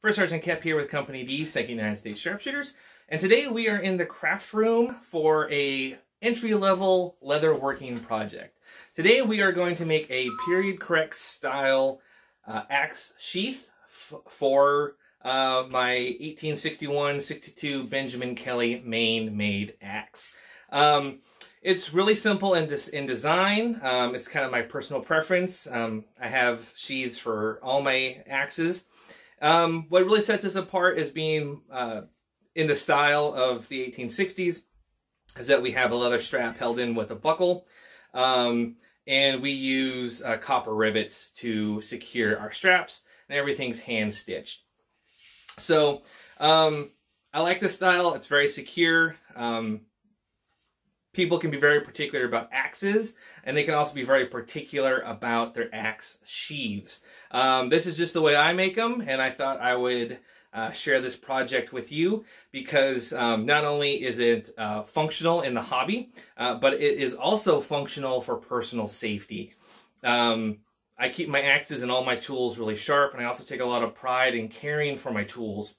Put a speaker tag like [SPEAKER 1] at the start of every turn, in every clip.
[SPEAKER 1] First Sergeant Kep here with Company D, 2nd United States Sharpshooters, and today we are in the craft room for a entry-level leather working project. Today we are going to make a period correct style uh, axe sheath for uh, my 1861-62 Benjamin Kelly Maine made axe. Um, it's really simple in, des in design. Um, it's kind of my personal preference. Um, I have sheaths for all my axes. Um, what really sets us apart as being uh, in the style of the 1860s is that we have a leather strap held in with a buckle. Um, and we use uh, copper rivets to secure our straps and everything's hand stitched. So um, I like this style. It's very secure. Um, people can be very particular about axes, and they can also be very particular about their axe sheaths. Um, this is just the way I make them, and I thought I would uh, share this project with you because um, not only is it uh, functional in the hobby, uh, but it is also functional for personal safety. Um, I keep my axes and all my tools really sharp, and I also take a lot of pride in caring for my tools.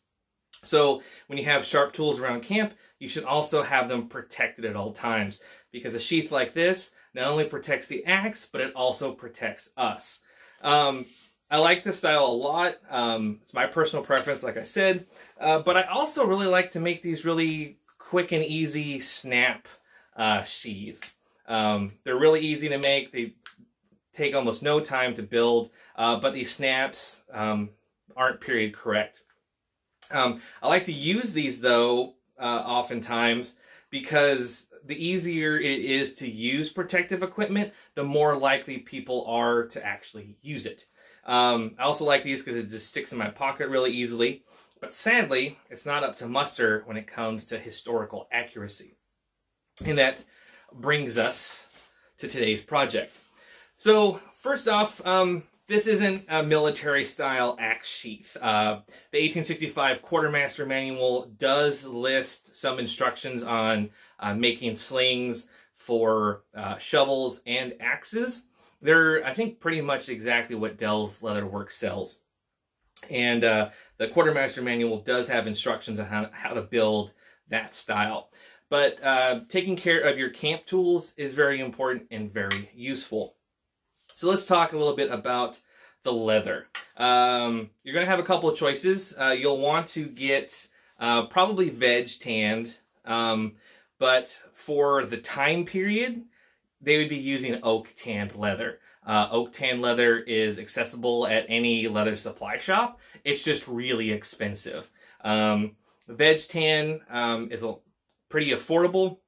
[SPEAKER 1] So when you have sharp tools around camp, you should also have them protected at all times because a sheath like this not only protects the axe, but it also protects us. Um, I like this style a lot. Um, it's my personal preference, like I said, uh, but I also really like to make these really quick and easy snap uh, sheaths. Um, they're really easy to make. They take almost no time to build, uh, but these snaps um, aren't period correct. Um, I like to use these though, uh, oftentimes, because the easier it is to use protective equipment, the more likely people are to actually use it. Um, I also like these because it just sticks in my pocket really easily. But sadly, it's not up to muster when it comes to historical accuracy. And that brings us to today's project. So first off, um, this isn't a military style axe sheath. Uh, the 1865 Quartermaster Manual does list some instructions on uh, making slings for uh, shovels and axes. They're, I think, pretty much exactly what Dell's Leatherworks sells. And uh, the Quartermaster Manual does have instructions on how, how to build that style. But uh, taking care of your camp tools is very important and very useful. So let's talk a little bit about the leather. Um, you're going to have a couple of choices. Uh, you'll want to get uh, probably veg tanned, um, but for the time period, they would be using oak tanned leather. Uh, oak tanned leather is accessible at any leather supply shop. It's just really expensive. Um, veg tan um, is a, pretty affordable,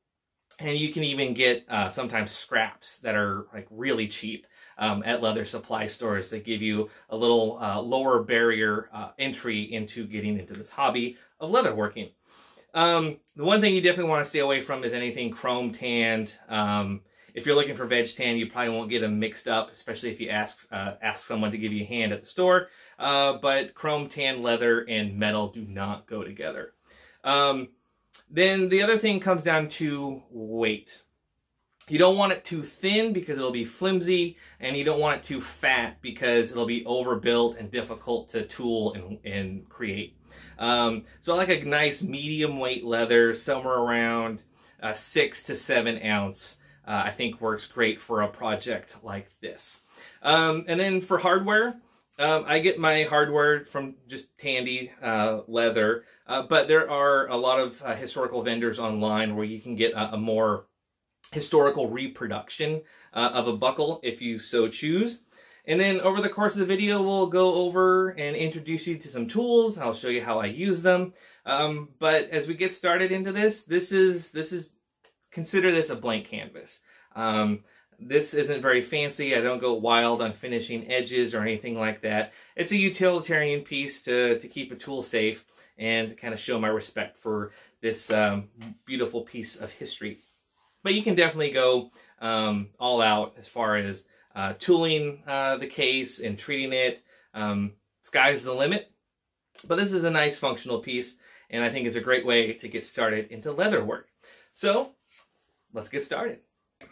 [SPEAKER 1] and you can even get uh, sometimes scraps that are like really cheap um, at leather supply stores that give you a little uh, lower barrier uh, entry into getting into this hobby of leatherworking. Um, the one thing you definitely want to stay away from is anything chrome tanned. Um, if you're looking for veg tan, you probably won't get them mixed up, especially if you ask uh, ask someone to give you a hand at the store. Uh, but chrome tan leather and metal do not go together. Um, then the other thing comes down to weight. You don't want it too thin because it'll be flimsy, and you don't want it too fat because it'll be overbuilt and difficult to tool and, and create. Um, so I like a nice medium weight leather, somewhere around uh, six to seven ounce. Uh, I think works great for a project like this. Um, and then for hardware, um, I get my hardware from just Tandy uh, leather, uh, but there are a lot of uh, historical vendors online where you can get a, a more historical reproduction uh, of a buckle if you so choose. And then over the course of the video, we'll go over and introduce you to some tools. I'll show you how I use them. Um, but as we get started into this, this is, this is, consider this a blank canvas. Um, this isn't very fancy. I don't go wild on finishing edges or anything like that. It's a utilitarian piece to, to keep a tool safe and kind of show my respect for this um, beautiful piece of history. But you can definitely go um, all out as far as uh, tooling uh, the case and treating it. Um, sky's the limit. But this is a nice functional piece, and I think it's a great way to get started into leather work. So, let's get started.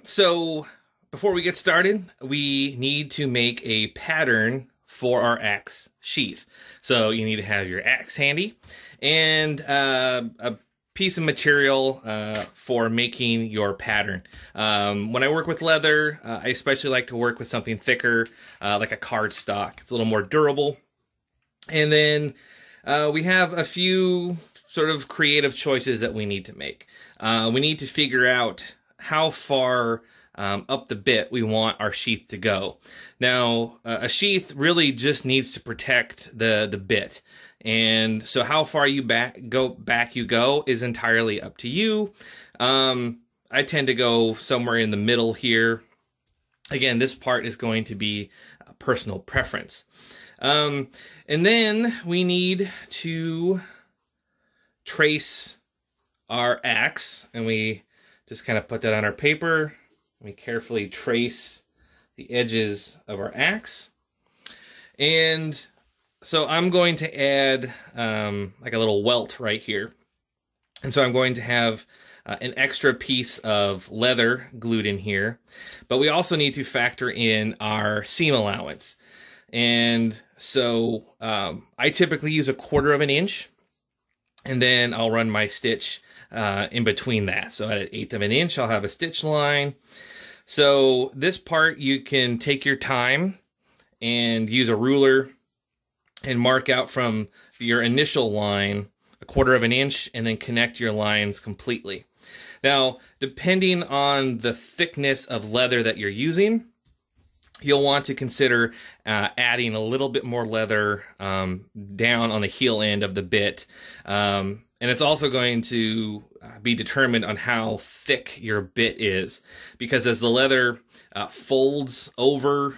[SPEAKER 1] So, before we get started, we need to make a pattern for our axe sheath. So you need to have your axe handy and uh, a piece of material uh, for making your pattern. Um, when I work with leather, uh, I especially like to work with something thicker, uh, like a cardstock. It's a little more durable. And then uh, we have a few sort of creative choices that we need to make. Uh, we need to figure out how far um, up the bit we want our sheath to go. Now, uh, a sheath really just needs to protect the, the bit. And so how far you back go back you go is entirely up to you. Um, I tend to go somewhere in the middle here. Again, this part is going to be personal preference. Um, and then we need to trace our axe and we just kind of put that on our paper we carefully trace the edges of our axe. And so I'm going to add um, like a little welt right here. And so I'm going to have uh, an extra piece of leather glued in here. But we also need to factor in our seam allowance. And so um, I typically use a quarter of an inch. And then I'll run my stitch uh, in between that. So at an eighth of an inch, I'll have a stitch line. So this part you can take your time and use a ruler and mark out from your initial line a quarter of an inch and then connect your lines completely. Now, depending on the thickness of leather that you're using, you'll want to consider uh, adding a little bit more leather um, down on the heel end of the bit. Um, and it's also going to uh, be determined on how thick your bit is because as the leather uh, folds over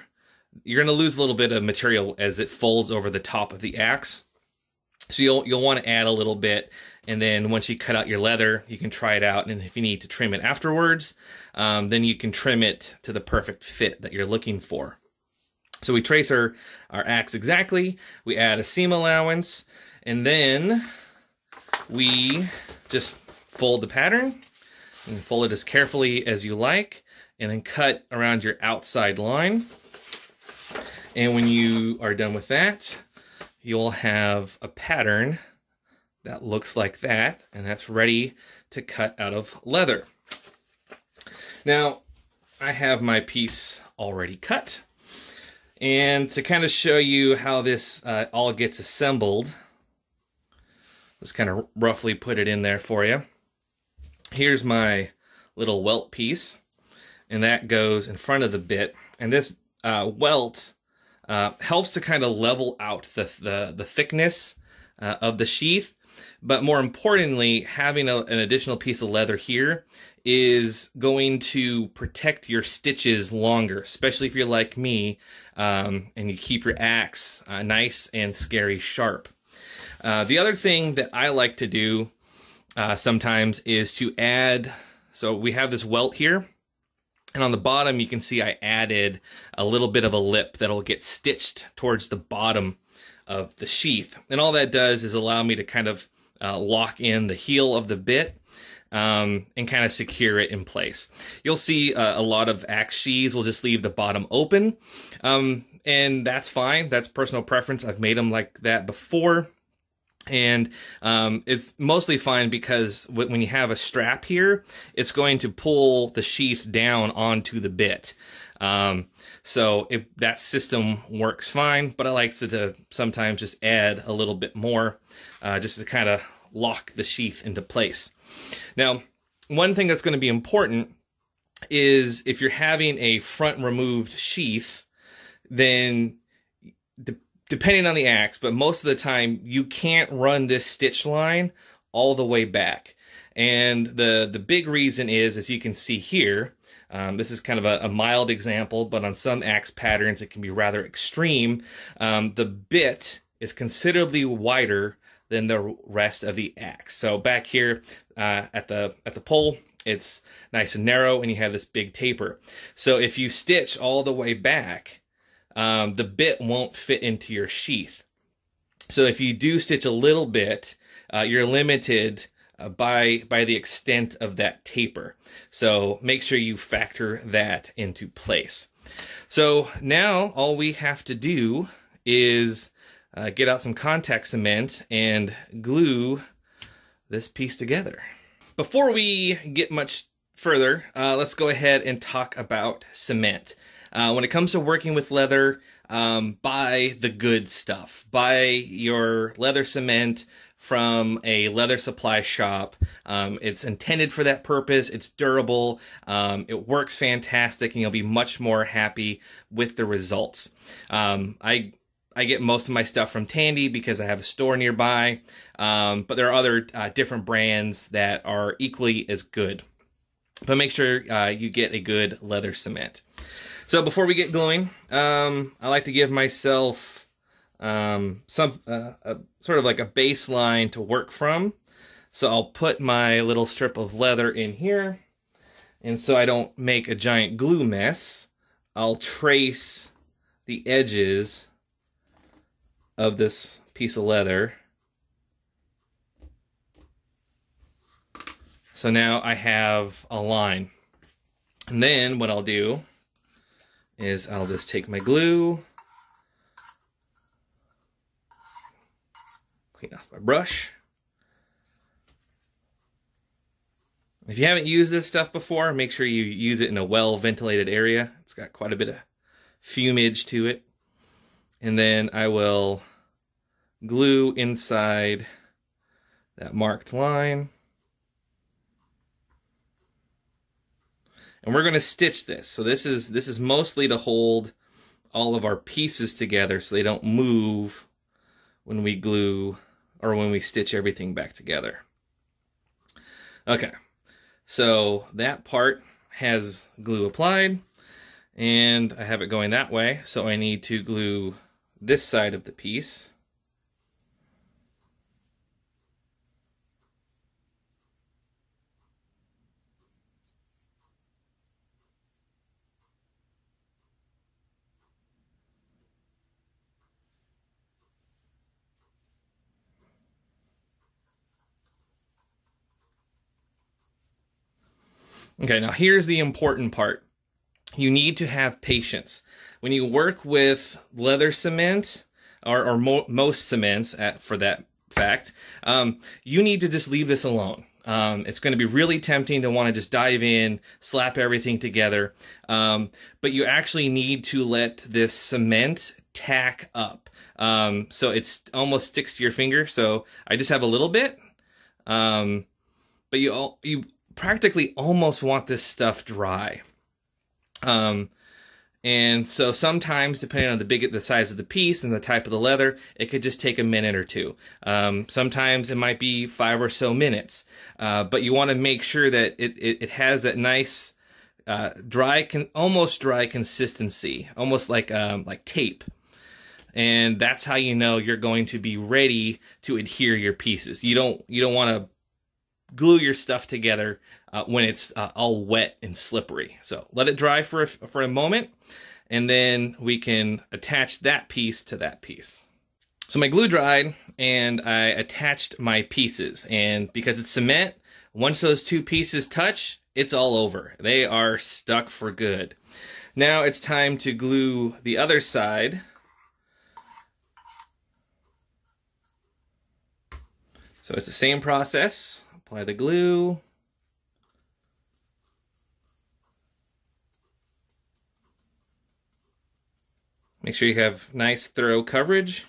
[SPEAKER 1] you're going to lose a little bit of material as it folds over the top of the axe. So you'll you'll want to add a little bit and then once you cut out your leather you can try it out and if you need to trim it afterwards um, then you can trim it to the perfect fit that you're looking for. So we trace our our axe exactly we add a seam allowance and then we just fold the pattern. And fold it as carefully as you like and then cut around your outside line. And when you are done with that, you'll have a pattern that looks like that, and that's ready to cut out of leather. Now, I have my piece already cut. And to kind of show you how this uh, all gets assembled, let's kind of roughly put it in there for you here's my little welt piece, and that goes in front of the bit. And this uh, welt uh, helps to kind of level out the, the, the thickness uh, of the sheath. But more importantly, having a, an additional piece of leather here is going to protect your stitches longer, especially if you're like me um, and you keep your axe uh, nice and scary sharp. Uh, the other thing that I like to do uh, sometimes is to add, so we have this welt here, and on the bottom you can see I added a little bit of a lip that'll get stitched towards the bottom of the sheath. And all that does is allow me to kind of uh, lock in the heel of the bit um, and kind of secure it in place. You'll see uh, a lot of axe sheaths will just leave the bottom open. Um, and that's fine. That's personal preference. I've made them like that before and um, it's mostly fine because when you have a strap here, it's going to pull the sheath down onto the bit. Um, so it, that system works fine, but I like to, to, sometimes just add a little bit more uh, just to kind of lock the sheath into place. Now, one thing that's going to be important is if you're having a front removed sheath, then the depending on the axe, but most of the time you can't run this stitch line all the way back. And the, the big reason is, as you can see here, um, this is kind of a, a, mild example, but on some axe patterns it can be rather extreme. Um, the bit is considerably wider than the rest of the axe. So back here uh, at the at the pole, it's nice and narrow, and you have this big taper. So if you stitch all the way back, um, the bit won't fit into your sheath. So if you do stitch a little bit, uh, you're limited uh, by by the extent of that taper. So make sure you factor that into place. So now all we have to do is uh, get out some contact cement and glue this piece together. Before we get much further, uh, let's go ahead and talk about cement. Uh, when it comes to working with leather, um, buy the good stuff. Buy your leather cement from a leather supply shop. Um, it's intended for that purpose. It's durable. Um, it works fantastic, and you'll be much more happy with the results. Um, I I get most of my stuff from Tandy because I have a store nearby, um, but there are other uh, different brands that are equally as good. But make sure uh, you get a good leather cement. So before we get gluing, um, I like to give myself um, some uh, a, sort of like a baseline to work from. So I'll put my little strip of leather in here. And so I don't make a giant glue mess, I'll trace the edges of this piece of leather. So now I have a line. And then what I'll do is I'll just take my glue, clean off my brush. If you haven't used this stuff before, make sure you use it in a well-ventilated area. It's got quite a bit of fumage to it. And then I will glue inside that marked line. And we're going to stitch this. So this is this is mostly to hold all of our pieces together so they don't move when we glue or when we stitch everything back together. Okay, so that part has glue applied and I have it going that way. So I need to glue this side of the piece. Okay, now here's the important part. You need to have patience. When you work with leather cement, or, or mo most cements at, for that fact, um, you need to just leave this alone. Um, it's going to be really tempting to want to just dive in, slap everything together. Um, but you actually need to let this cement tack up. Um, so it almost sticks to your finger. So I just have a little bit. Um, but you all, you practically almost want this stuff dry. Um, and so sometimes, depending on the big the size of the piece and the type of the leather, it could just take a minute or two. Um, sometimes it might be five or so minutes. Uh, but you want to make sure that it, it, it has that nice uh, dry, can almost dry consistency, almost like um, like tape. And that's how you know you're going to be ready to adhere your pieces. You don't you don't want to glue your stuff together uh, when it's uh, all wet and slippery. So let it dry for a, for a moment, and then we can attach that piece to that piece. So my glue dried, and I attached my pieces. And because it's cement, once those two pieces touch, it's all over. They are stuck for good. Now it's time to glue the other side. So it's the same process. Apply the glue. Make sure you have nice thorough coverage.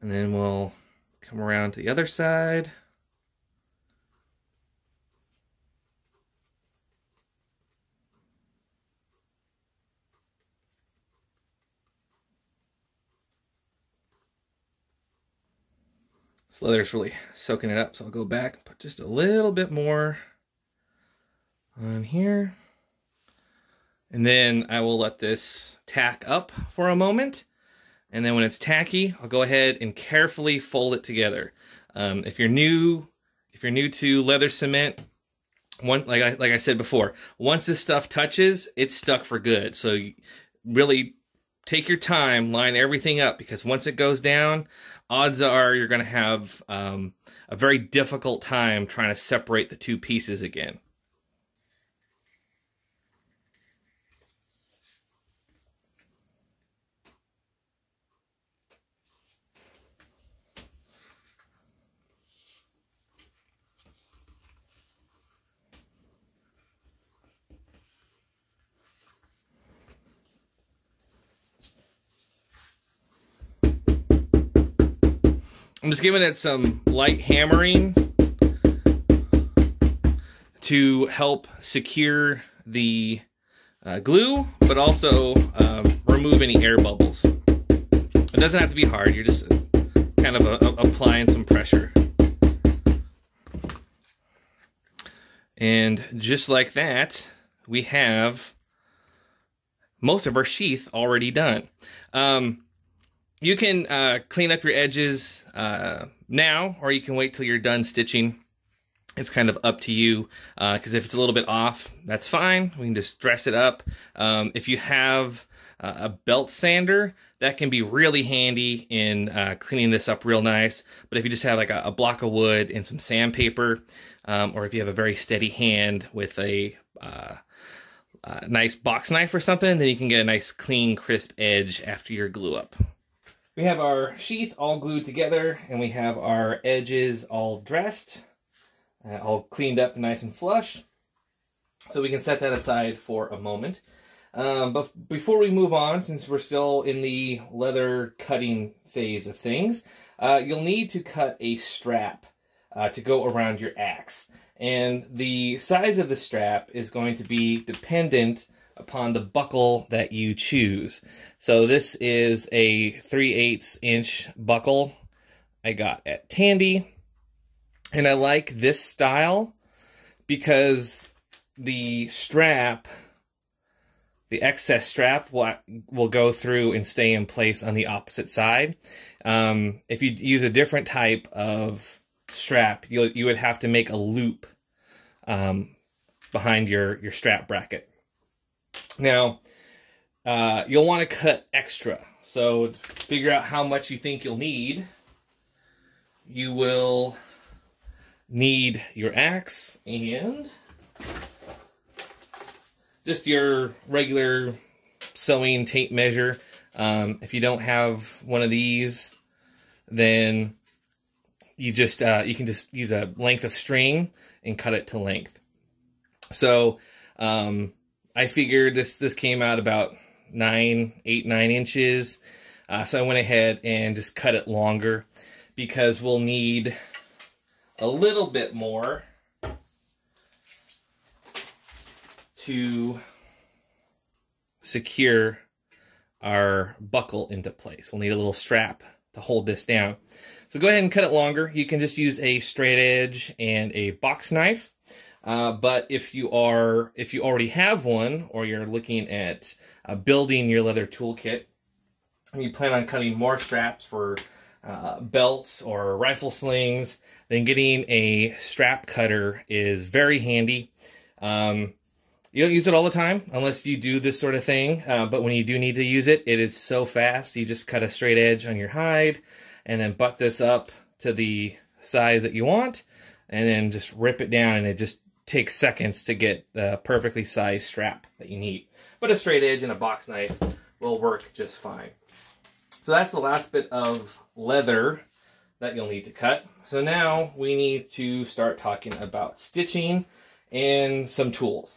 [SPEAKER 1] And then we'll come around to the other side. Leather's really soaking it up, so I'll go back, and put just a little bit more on here. And then I will let this tack up for a moment. And then when it's tacky, I'll go ahead and carefully fold it together. Um, if you're new, if you're new to leather cement, one like I like I said before, once this stuff touches, it's stuck for good. So really take your time, line everything up because once it goes down, odds are you're going to have um, a very difficult time trying to separate the two pieces again. I'm just giving it some light hammering to help secure the uh, glue, but also uh, remove any air bubbles. It doesn't have to be hard, you're just kind of a, uh, a, applying some pressure. And just like that, we have most of our sheath already done. Um, you can uh, clean up your edges uh, now, or you can wait till you're done stitching. It's kind of up to you, because uh, if it's a little bit off, that's fine. We can just dress it up. Um, if you have uh, a belt sander, that can be really handy in uh, cleaning this up real nice. But if you just have like a, a block of wood and some sandpaper, um, or if you have a very steady hand with a uh, nice box knife or something, then you can get a nice clean, crisp edge after your glue up. We have our sheath all glued together and we have our edges all dressed, uh, all cleaned up nice and flush. So we can set that aside for a moment. Um, but before we move on, since we're still in the leather cutting phase of things, uh, you'll need to cut a strap uh, to go around your axe. And the size of the strap is going to be dependent upon the buckle that you choose. So this is a 3 8 inch buckle I got at Tandy. And I like this style because the strap, the excess strap will, will go through and stay in place on the opposite side. Um, if you use a different type of strap, you you would have to make a loop um, behind your, your strap bracket. Now, uh, you'll want to cut extra. So figure out how much you think you'll need. You will need your axe and just your regular sewing tape measure. Um, if you don't have one of these, then you just uh, you can just use a length of string and cut it to length. So um, I figured this this came out about nine, eight, nine inches. Uh, so I went ahead and just cut it longer because we'll need a little bit more to secure our buckle into place. We'll need a little strap to hold this down. So go ahead and cut it longer. You can just use a straight edge and a box knife. Uh, but if you are, if you already have one, or you're looking at uh, building your leather toolkit, and you plan on cutting more straps for uh, belts or rifle slings, then getting a strap cutter is very handy. Um, you don't use it all the time unless you do this sort of thing, uh, but when you do need to use it, it is so fast. You just cut a straight edge on your hide and then butt this up to the size that you want and then just rip it down and it just takes seconds to get the perfectly sized strap that you need. But a straight edge and a box knife will work just fine. So that's the last bit of leather that you'll need to cut. So now we need to start talking about stitching and some tools.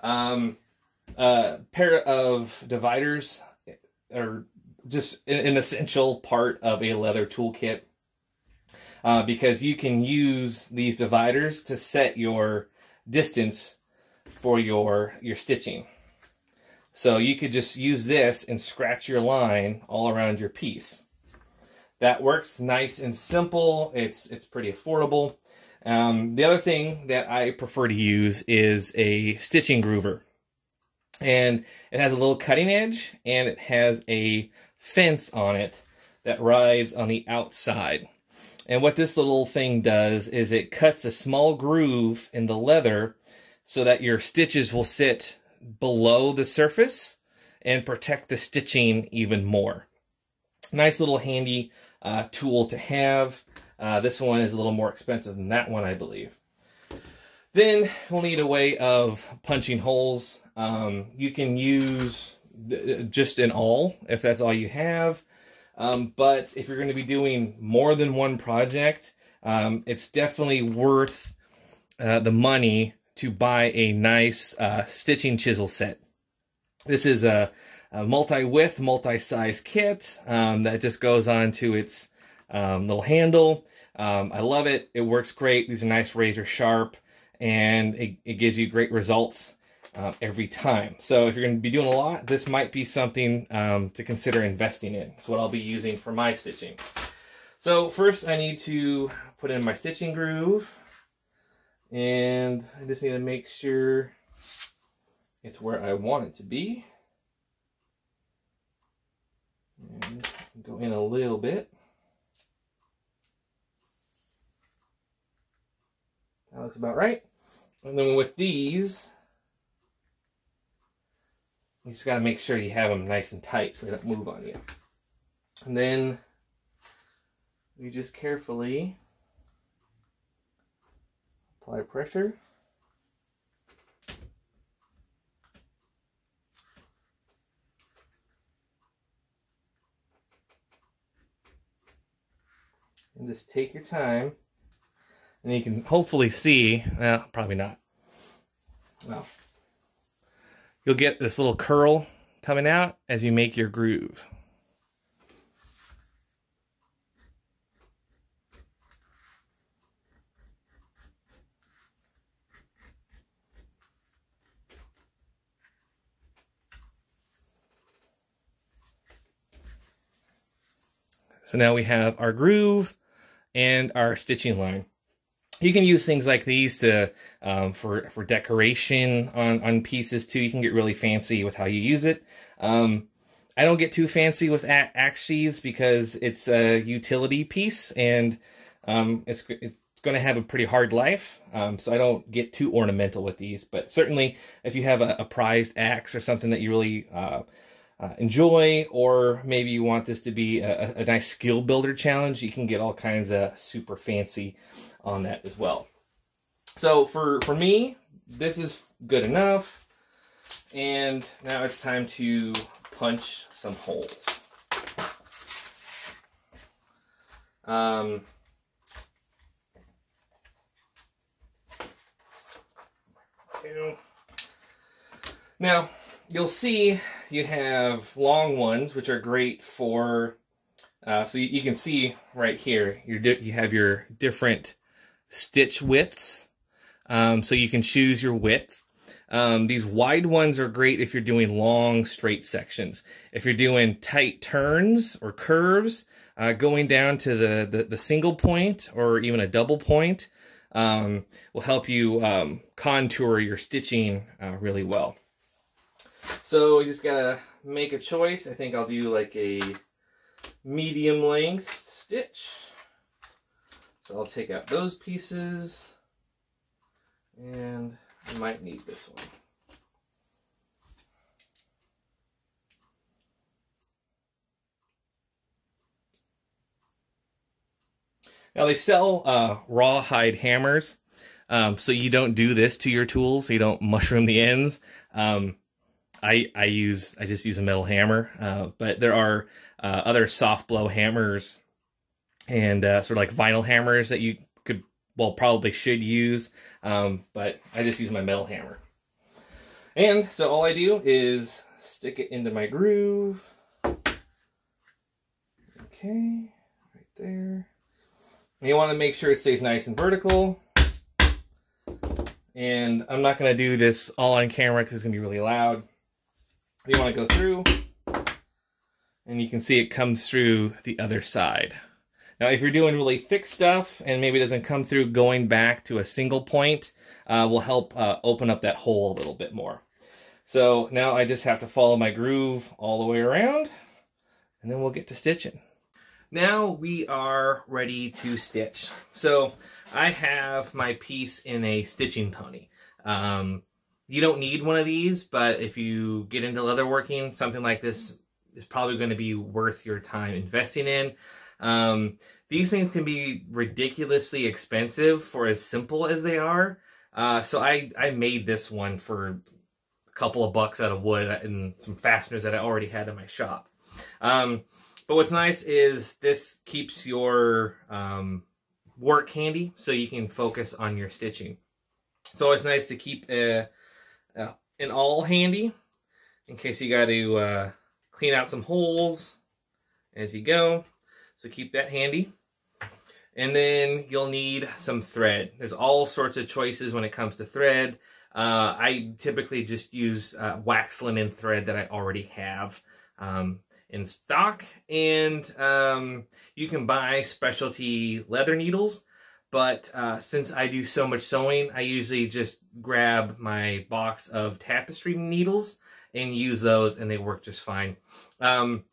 [SPEAKER 1] Um, a pair of dividers are just an essential part of a leather toolkit uh, because you can use these dividers to set your distance for your, your stitching. So you could just use this and scratch your line all around your piece. That works nice and simple. It's, it's pretty affordable. Um, the other thing that I prefer to use is a stitching groover. And it has a little cutting edge and it has a fence on it that rides on the outside. And what this little thing does is it cuts a small groove in the leather so that your stitches will sit below the surface and protect the stitching even more. Nice little handy uh, tool to have. Uh, this one is a little more expensive than that one, I believe. Then we'll need a way of punching holes. Um, you can use just an awl if that's all you have. Um, but if you're going to be doing more than one project, um, it's definitely worth uh, the money to buy a nice uh, stitching chisel set. This is a, a multi-width, multi-size kit um, that just goes on to its um, little handle. Um, I love it. It works great. These are nice razor sharp and it, it gives you great results uh, every time. So if you're going to be doing a lot, this might be something um, to consider investing in. It's what I'll be using for my stitching. So first I need to put in my stitching groove and I just need to make sure it's where I want it to be. And go in a little bit. That looks about right. And then with these, you just got to make sure you have them nice and tight so they don't move on you. And then you just carefully apply pressure. And just take your time. And you can hopefully see, well, probably not. Well, you'll get this little curl coming out as you make your groove. So now we have our groove and our stitching line. You can use things like these to um, for for decoration on on pieces too. You can get really fancy with how you use it. Um, I don't get too fancy with axe sheaths because it's a utility piece and um, it's it's going to have a pretty hard life. Um, so I don't get too ornamental with these. But certainly, if you have a, a prized axe or something that you really uh, uh, enjoy, or maybe you want this to be a, a, nice skill builder challenge, you can get all kinds of super fancy on that as well. So for, for me, this is good enough. And now it's time to punch some holes. Um, now, you'll see you have long ones, which are great for, uh, so you, you, can see right here, you you have your different stitch widths. Um, so you can choose your width. Um, these wide ones are great if you're doing long straight sections. If you're doing tight turns or curves, uh, going down to the, the, the, single point or even a double point um, will help you um, contour your stitching uh, really well. So we just gotta make a choice. I think I'll do like a medium length stitch. So I'll take out those pieces and I might need this one. Now they sell uh, rawhide hammers, um, so you don't do this to your tools. So you don't mushroom the ends. Um, I I use I just use a metal hammer, uh, but there are uh, other soft blow hammers and uh, sort of like vinyl hammers that you could well probably should use, um, but I just use my metal hammer. And so all I do is stick it into my groove. Okay, right there. And you want to make sure it stays nice and vertical. And I'm not going to do this all on camera because it's going to be really loud you want to go through and you can see it comes through the other side. Now, if you're doing really thick stuff and maybe it doesn't come through, going back to a single point uh, will help uh, open up that hole a little bit more. So now I just have to follow my groove all the way around and then we'll get to stitching. Now we are ready to stitch. So I have my piece in a stitching pony. Um, you don't need one of these, but if you get into leatherworking, something like this is probably going to be worth your time investing in. Um, these things can be ridiculously expensive for as simple as they are. Uh, so I, I made this one for a couple of bucks out of wood and some fasteners that I already had in my shop. Um, but what's nice is this keeps your um, work handy so you can focus on your stitching. It's always nice to keep a, uh, an awl handy in case you got to uh, clean out some holes as you go. So keep that handy. And then you'll need some thread. There's all sorts of choices when it comes to thread. Uh, I typically just use uh, wax linen thread that I already have um, in stock. And um, you can buy specialty leather needles. But uh, since I do so much sewing, I usually just grab my box of tapestry needles and use those and they work just fine. Um,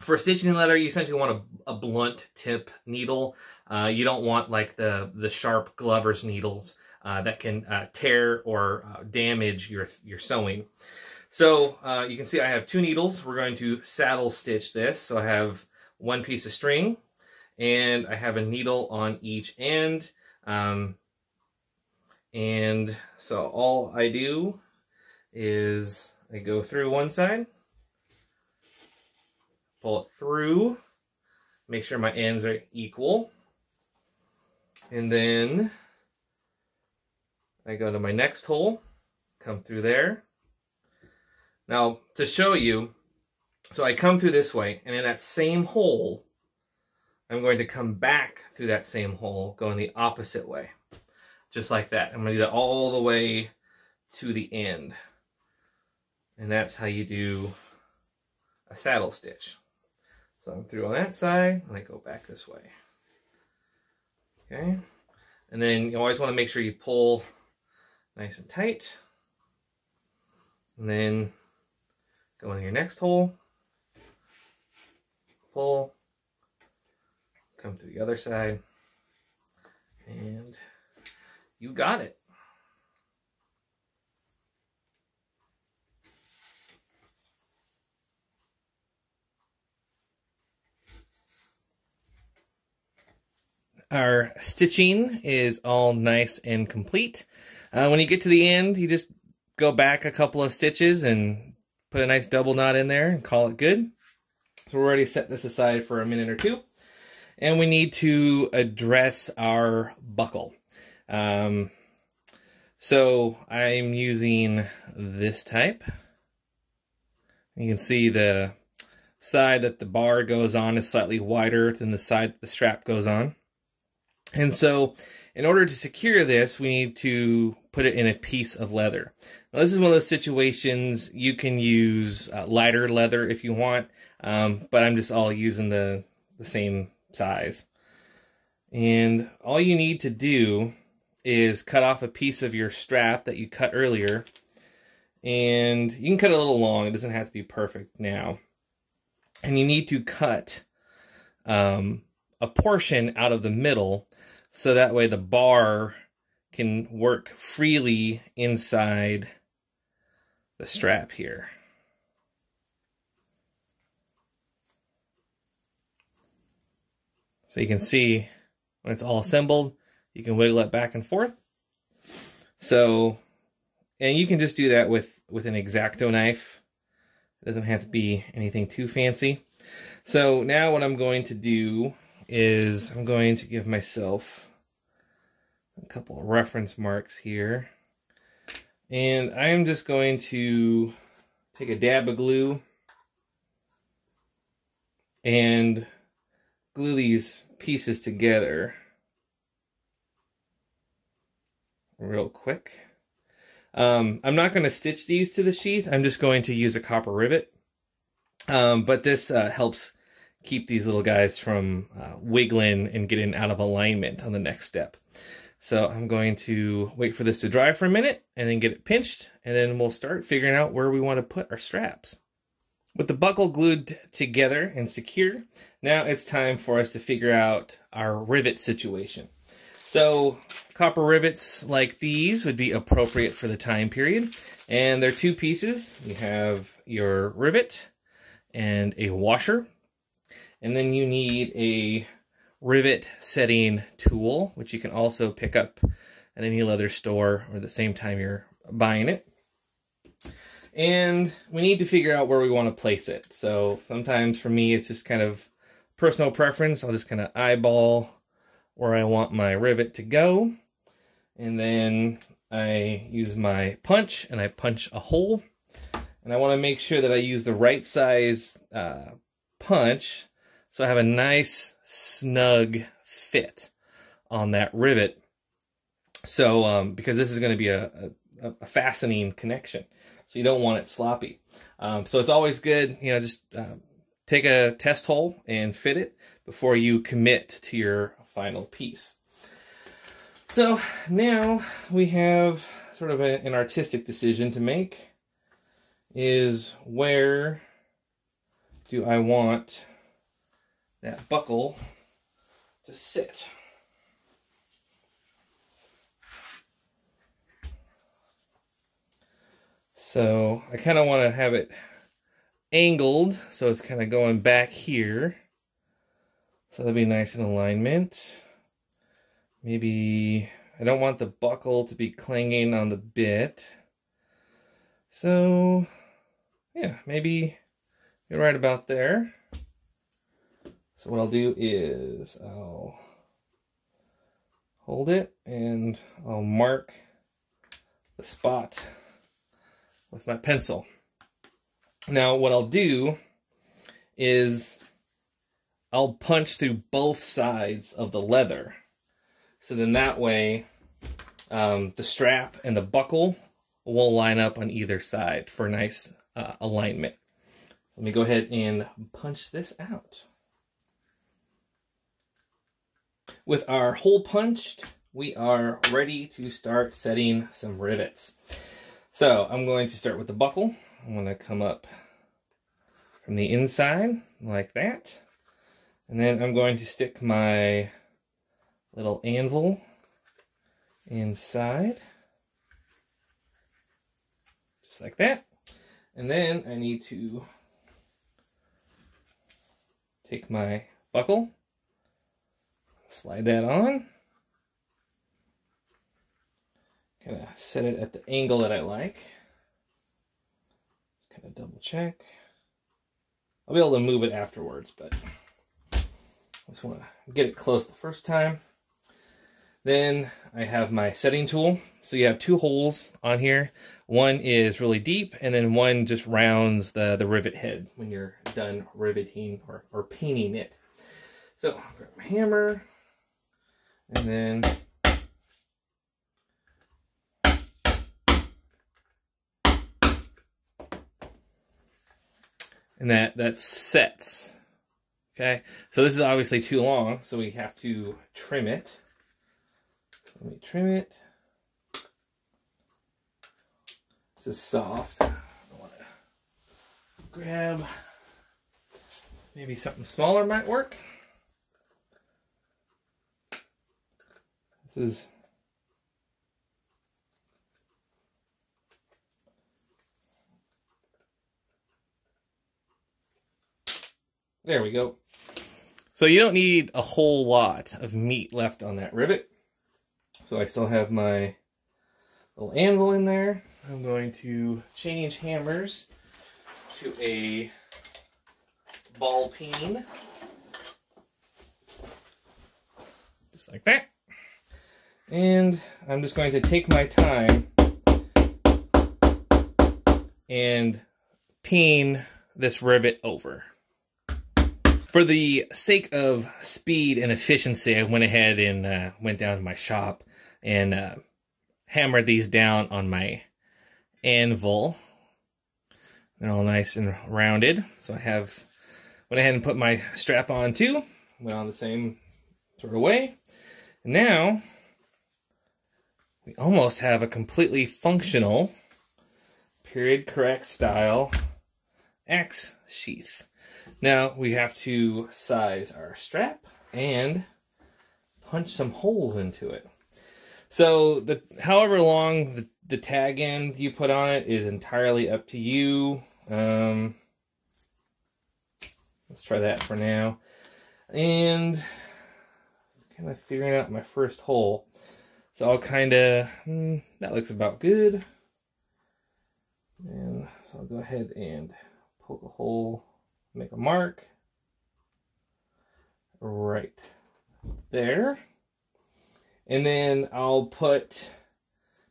[SPEAKER 1] for stitching leather, you essentially want a, a blunt tip needle. Uh, you don't want like the, the sharp Glover's needles uh, that can uh, tear or uh, damage your, your sewing. So uh, you can see I have two needles. We're going to saddle stitch this. So I have one piece of string and I have a needle on each end. Um, and so all I do is I go through one side, pull it through, make sure my ends are equal, and then I go to my next hole, come through there. Now, to show you, so I come through this way, and in that same hole, I'm going to come back through that same hole, going the opposite way. Just like that. I'm going to do that all the way to the end. And that's how you do a saddle stitch. So I'm through on that side, and I go back this way. Okay. And then you always want to make sure you pull nice and tight. And then go in your next hole, pull, come to the other side, and you got it. Our stitching is all nice and complete. Uh, when you get to the end, you just go back a couple of stitches and put a nice double knot in there and call it good. So we're already set this aside for a minute or two. And we need to address our buckle. Um, so I'm using this type. You can see the side that the bar goes on is slightly wider than the side that the strap goes on. And so in order to secure this, we need to put it in a piece of leather. Now, this is one of those situations you can use uh, lighter leather if you want, um, but I'm just all using the, the same size. And all you need to do is cut off a piece of your strap that you cut earlier. And you can cut a little long. It doesn't have to be perfect now. And you need to cut um, a portion out of the middle so that way the bar can work freely inside the strap here. So you can see when it's all assembled, you can wiggle it back and forth. So, and you can just do that with, with an X-Acto knife. It doesn't have to be anything too fancy. So now what I'm going to do is I'm going to give myself a couple of reference marks here. And I'm just going to take a dab of glue and glue these pieces together real quick. Um, I'm not going to stitch these to the sheath. I'm just going to use a copper rivet. Um, but this uh, helps keep these little guys from uh, wiggling and getting out of alignment on the next step. So I'm going to wait for this to dry for a minute and then get it pinched and then we'll start figuring out where we want to put our straps. With the buckle glued together and secure, now it's time for us to figure out our rivet situation. So copper rivets like these would be appropriate for the time period. And they're two pieces. You have your rivet and a washer. And then you need a rivet setting tool, which you can also pick up at any leather store or the same time you're buying it. And we need to figure out where we want to place it. So sometimes for me, it's just kind of personal preference. I'll just kind of eyeball where I want my rivet to go. And then I use my punch and I punch a hole. And I want to make sure that I use the right size uh, punch so I have a nice snug fit on that rivet. So, um, because this is going to be a, a, a, fastening connection. So you don't want it sloppy. Um, so it's always good, you know, just uh, take a test hole and fit it before you commit to your final piece. So now we have sort of a, an artistic decision to make is where do I want that buckle to sit. So I kind of want to have it angled, so it's kind of going back here. So that'll be nice in alignment. Maybe I don't want the buckle to be clanging on the bit. So yeah, maybe you're right about there. So what I'll do is I'll hold it and I'll mark the spot with my pencil. Now what I'll do is I'll punch through both sides of the leather. So then that way um, the strap and the buckle will line up on either side for nice uh, alignment. Let me go ahead and punch this out. With our hole punched, we are ready to start setting some rivets. So I'm going to start with the buckle. I'm going to come up from the inside like that. And then I'm going to stick my little anvil inside. Just like that. And then I need to take my buckle, slide that on. Of set it at the angle that I like. Just kind of double check. I'll be able to move it afterwards, but I just want to get it close the first time. Then I have my setting tool. So you have two holes on here. One is really deep, and then one just rounds the, the rivet head when you're done riveting or, or painting it. So grab my hammer, and then and that that sets. Okay, so this is obviously too long, so we have to trim it. Let me trim it. This is soft. I want to grab maybe something smaller might work. This is There we go. So you don't need a whole lot of meat left on that rivet. So I still have my little anvil in there. I'm going to change hammers to a ball peen. Just like that. And I'm just going to take my time and peen this rivet over. For the sake of speed and efficiency, I went ahead and uh, went down to my shop and uh, hammered these down on my anvil. They're all nice and rounded. So I have went ahead and put my strap on too. Went on the same sort of way. And now we almost have a completely functional period correct style axe sheath. Now we have to size our strap and punch some holes into it. So the however long the, the tag end you put on it is entirely up to you. Um, let's try that for now. And kind of figuring out my first hole. So I'll kind of, hmm, that looks about good. And so I'll go ahead and poke a hole make a mark right there. And then I'll put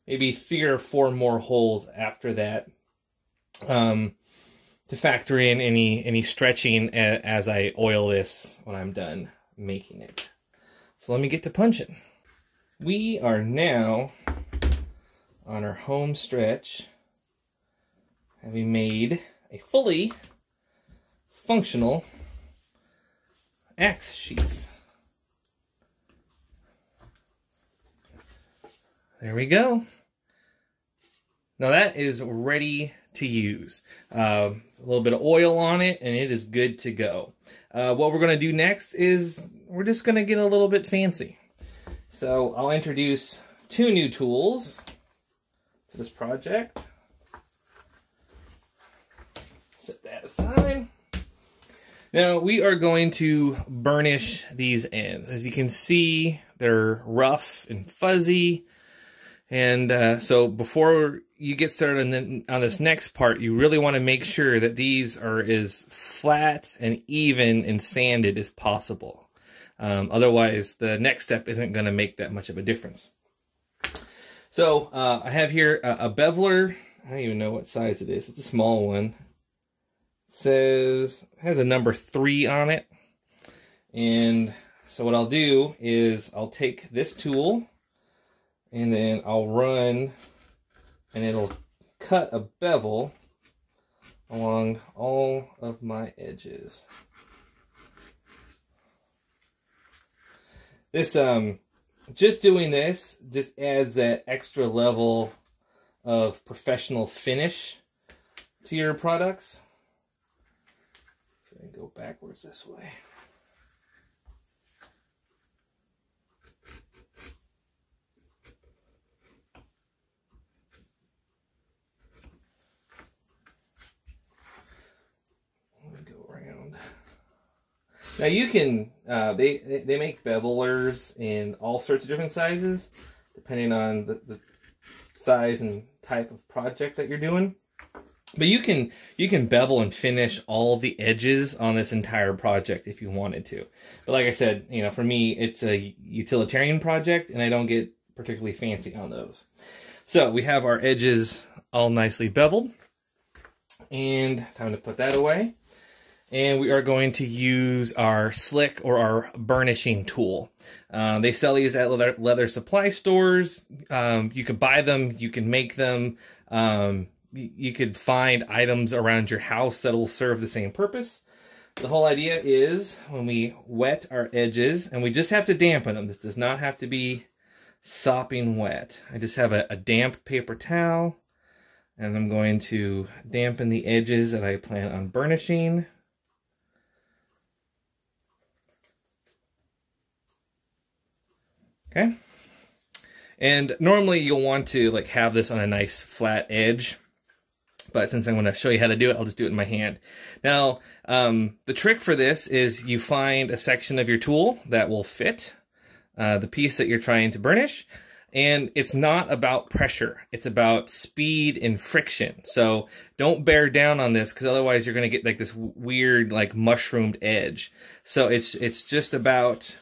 [SPEAKER 1] maybe three or four more holes after that um, to factor in any any stretching as I oil this when I'm done making it. So let me get to punching. We are now on our home stretch, having made a fully functional axe sheath. There we go. Now that is ready to use. Uh, a little bit of oil on it and it is good to go. Uh, what we're going to do next is we're just going to get a little bit fancy. So I'll introduce two new tools to this project. Set that aside. Now we are going to burnish these ends. As you can see, they're rough and fuzzy. And uh, so before you get started on, the, on this next part, you really want to make sure that these are as flat and even and sanded as possible. Um, otherwise, the next step isn't going to make that much of a difference. So uh, I have here a, a, beveler. I don't even know what size it is. It's a small one. It says has a number three on it. And so what I'll do is I'll take this tool and then I'll run and it'll cut a bevel along all of my edges. This, um, just doing this just adds that extra level of professional finish to your products. So I can go backwards this way. Now you can, uh, they, they make bevelers in all sorts of different sizes, depending on the, the size and type of project that you're doing. But you can you can bevel and finish all the edges on this entire project if you wanted to. But like I said, you know, for me, it's a utilitarian project, and I don't get particularly fancy on those. So we have our edges all nicely beveled, and time to put that away and we are going to use our slick or our burnishing tool. Um, they sell these at leather, leather supply stores. Um, you can buy them, you can make them. Um, you could find items around your house that will serve the same purpose. The whole idea is when we wet our edges, and we just have to dampen them. This does not have to be sopping wet. I just have a, a damp paper towel, and I'm going to dampen the edges that I plan on burnishing. Okay. And normally you'll want to like have this on a nice flat edge. But since I'm going to show you how to do it, I'll just do it in my hand. Now, um, the trick for this is you find a section of your tool that will fit uh, the piece that you're trying to burnish. And it's not about pressure. It's about speed and friction. So don't bear down on this because otherwise you're going to get like this weird like mushroomed edge. So it's, it's just about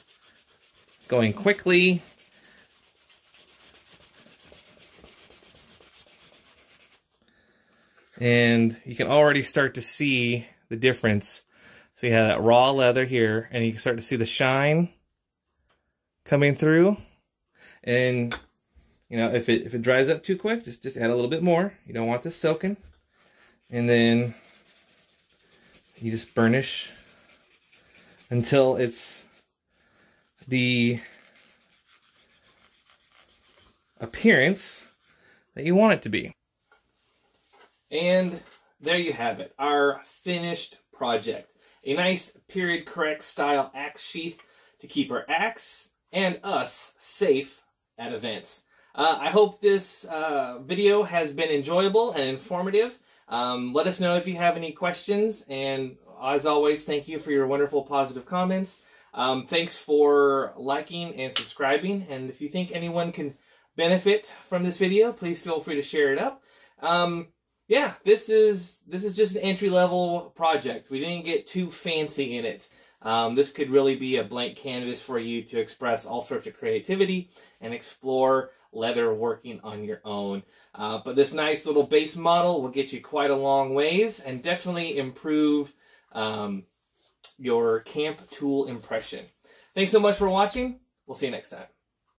[SPEAKER 1] going quickly. And you can already start to see the difference. So you have that raw leather here, and you can start to see the shine coming through. And you know, if it if it dries up too quick, just just add a little bit more. You don't want this soaking. And then you just burnish until it's the appearance that you want it to be. And there you have it, our finished project. A nice period correct style axe sheath to keep our axe and us safe at events. Uh, I hope this uh, video has been enjoyable and informative. Um, let us know if you have any questions, and as always, thank you for your wonderful positive comments. Um, thanks for liking and subscribing. And if you think anyone can benefit from this video, please feel free to share it up. Um, yeah, this is this is just an entry level project. We didn't get too fancy in it. Um, this could really be a blank canvas for you to express all sorts of creativity and explore leather working on your own. Uh, but this nice little base model will get you quite a long ways and definitely improve um, your camp tool impression. Thanks so much for watching. We'll see you next time.